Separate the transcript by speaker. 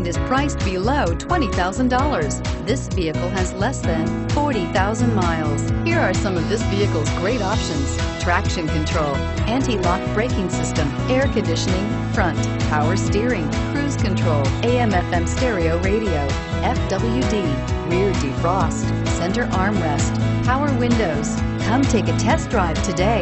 Speaker 1: and is priced below $20,000. This vehicle has less than 40,000 miles. Here are some of this vehicle's great options. Traction control, anti-lock braking system, air conditioning, front, power steering, cruise control, AM FM stereo radio, FWD, rear defrost, center armrest, power windows. Come take a test drive today.